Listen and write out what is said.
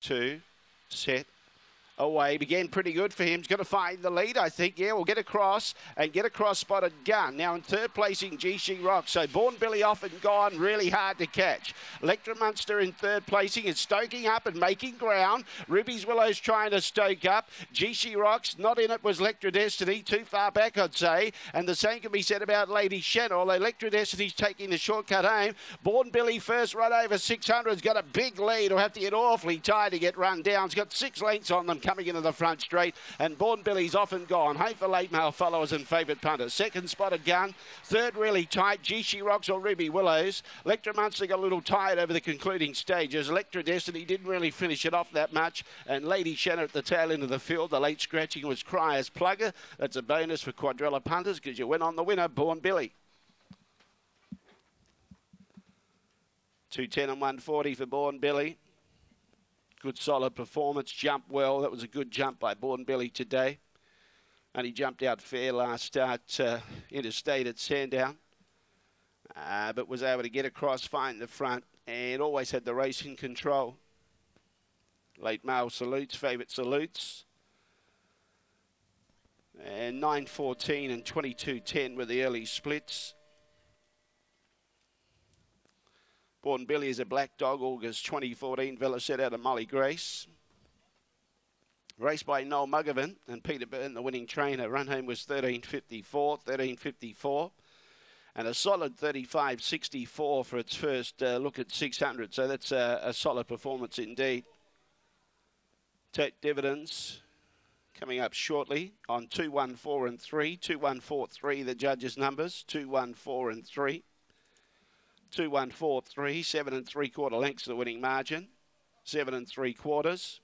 two, set, away. Began pretty good for him. He's going to find the lead, I think. Yeah, we'll get across and get across spotted gun. Now in third placing, GC Rock. So Born Billy off and gone, really hard to catch. Electra Munster in third placing is stoking up and making ground. Ruby's Willow's trying to stoke up. GC Rocks not in it was Electra Destiny, too far back, I'd say. And the same can be said about Lady although Electra Destiny's taking the shortcut home. Born Billy first run over 600 has got a big lead. Will have to get awfully tight to get run down. He's got six lengths on them coming into the front straight. And Born Billy's off and gone. Home for late mail followers and favourite punters. Second spotted gun. Third really tight. GC Rocks or Ruby Willows. Electra Munster got a little tired over the concluding stages. Electra Destiny didn't really finish it off that much. And Lady Shannon at the tail end of the field. The late scratching was Cryer's Plugger. That's a bonus for quadrella punters because you went on the winner, Born Billy. 210 and 140 for Born Billy. Good solid performance. Jumped well. That was a good jump by Born Billy today. And he jumped out fair last start uh, interstate at Sandown. Uh, but was able to get across, find the front, and always had the race in control. Late mail salutes, favourite salutes. And 9.14 and 22.10 were the early splits. Born Billy is a black dog, August 2014. Villa set out of Molly Grace. Raced by Noel Muggervan and Peter Byrne, the winning trainer. Run home was 13.54, 13.54. And a solid 35.64 for its first uh, look at 600. So that's a, a solid performance indeed. Take dividends coming up shortly on 214 and 3. 2143, the judges' numbers. 214 and 3. Two, one, four, three, seven and three quarter lengths of the winning margin. Seven and three quarters.